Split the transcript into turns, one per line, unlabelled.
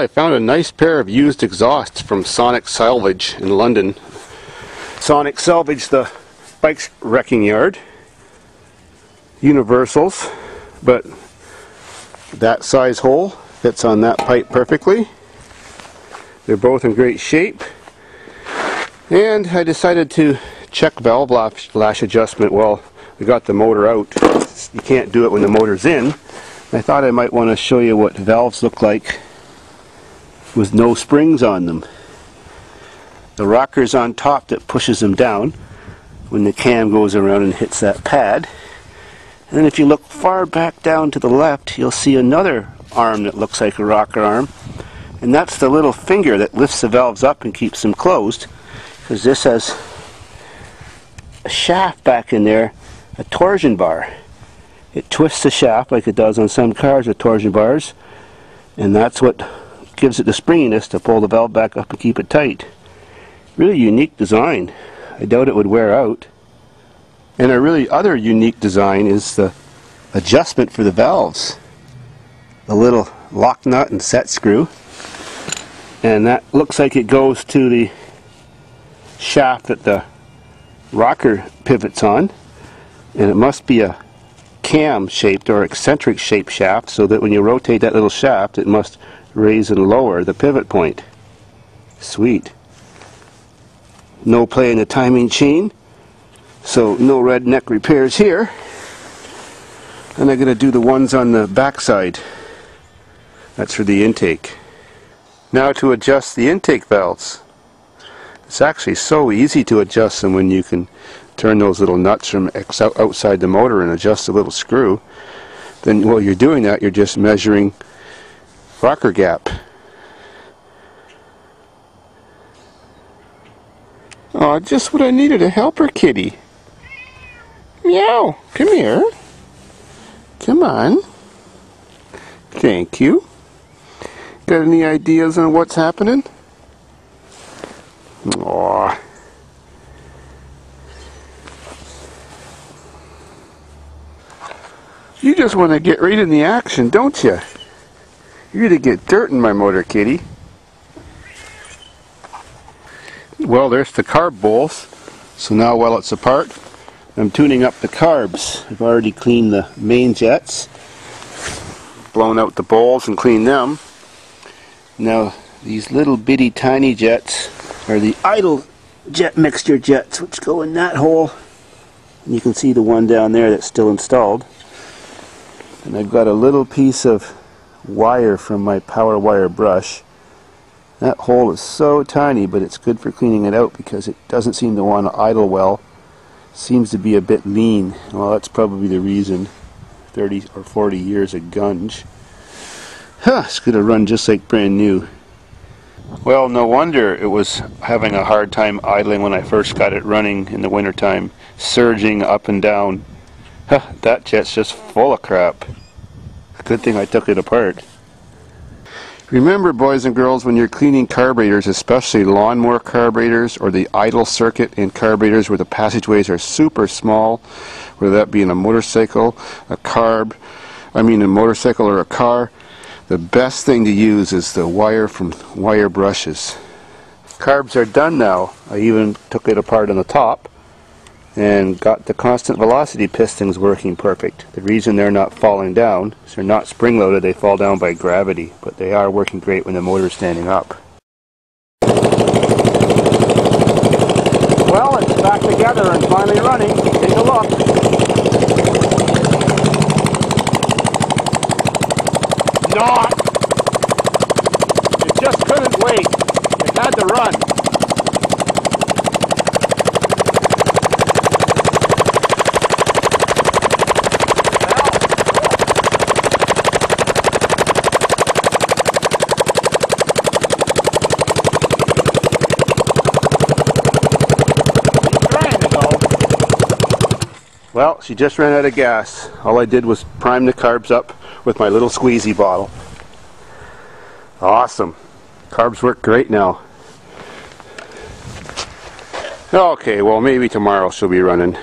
I found a nice pair of used exhausts from Sonic Salvage in London. Sonic Salvage, the bikes wrecking yard. Universals, but that size hole fits on that pipe perfectly. They're both in great shape. And I decided to check valve lash adjustment while we got the motor out. You can't do it when the motor's in. I thought I might want to show you what valves look like with no springs on them. The rocker's on top that pushes them down when the cam goes around and hits that pad. And then if you look far back down to the left, you'll see another arm that looks like a rocker arm. And that's the little finger that lifts the valves up and keeps them closed. Because this has a shaft back in there, a torsion bar. It twists the shaft like it does on some cars with torsion bars. And that's what gives it the springiness to pull the valve back up and keep it tight. Really unique design. I doubt it would wear out. And a really other unique design is the adjustment for the valves. The little lock nut and set screw. And that looks like it goes to the shaft that the rocker pivots on. And it must be a cam shaped or eccentric shaped shaft so that when you rotate that little shaft it must raise and lower the pivot point. Sweet. No play in the timing chain, so no red neck repairs here. And I'm going to do the ones on the back side. That's for the intake. Now to adjust the intake valves. It's actually so easy to adjust them when you can turn those little nuts from outside the motor and adjust the little screw. Then while you're doing that, you're just measuring rocker gap. Oh, just what I needed, a helper kitty. Meow, come here. Come on. Thank you. Got any ideas on what's happening? Aww. You just want to get right in the action, don't you? You're to get dirt in my motor, kitty. Well, there's the carb bowls. So now while it's apart, I'm tuning up the carbs. I've already cleaned the main jets, blown out the bowls and cleaned them. Now, these little bitty tiny jets are the idle jet mixture jets, which go in that hole. And you can see the one down there that's still installed. And I've got a little piece of wire from my power wire brush. That hole is so tiny, but it's good for cleaning it out because it doesn't seem to want to idle well. Seems to be a bit lean. Well, that's probably the reason. 30 or 40 years of gunge. Huh, it's going to run just like brand new. Well, no wonder it was having a hard time idling when I first got it running in the wintertime, surging up and down. Huh, that jet's just full of crap. Good thing I took it apart. Remember, boys and girls, when you're cleaning carburetors, especially lawnmower carburetors or the idle circuit in carburetors where the passageways are super small, whether that be in a motorcycle, a carb, I mean a motorcycle or a car, the best thing to use is the wire from wire brushes. Carbs are done now. I even took it apart on the top and got the constant velocity pistons working perfect. The reason they're not falling down is they're not spring loaded, they fall down by gravity, but they are working great when the motor's standing up. Well, it's back together and finally running. Take a look. Not! It just couldn't wait. It had to run. Well, she just ran out of gas. All I did was prime the carbs up with my little squeezy bottle. Awesome. Carbs work great now. Okay, well maybe tomorrow she'll be running.